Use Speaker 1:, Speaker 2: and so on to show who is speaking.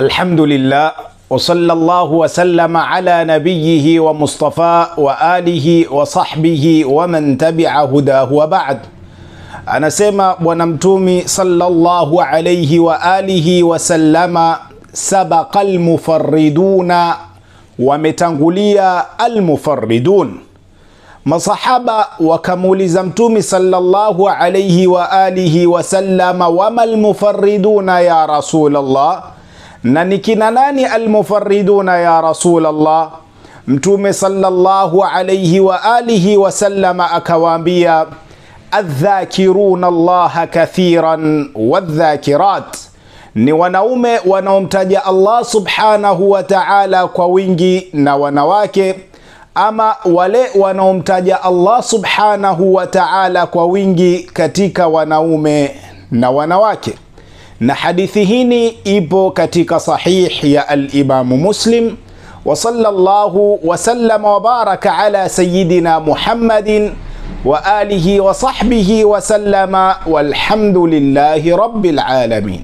Speaker 1: الحمد لله وصلى الله وسلم على نبيه ومصطفى وآله وصحبه ومن تبع هداه وبعد. أنا سيما ونمتومي صلى الله عليه وآله وسلم سبق المفردون ومتنغوليا المفردون. مصحابة وكمولي زمتومي صلى الله عليه وآله وسلم وما المفردون يا رسول الله؟ Na ni kina nani almufariduna ya rasulallah? Mtume sallallahu alayhi wa alihi wasallama akawaambia aldhakiruna allaha kathiran wadhakirat ni wanaume wanaomtaja Allah subhanahu wa ta'ala kwa wingi na wanawake ama wale wanaomtaja Allah subhanahu wa ta'ala kwa wingi katika wanaume na wanawake na hadithi hini ipo katika sahih ya al-Imamu Muslim wa sallallahu wa sallama wa baraka ala sayyidina Muhammadin wa alihi wa sahbihi wa sallama walhamdulillahi rabbil alamin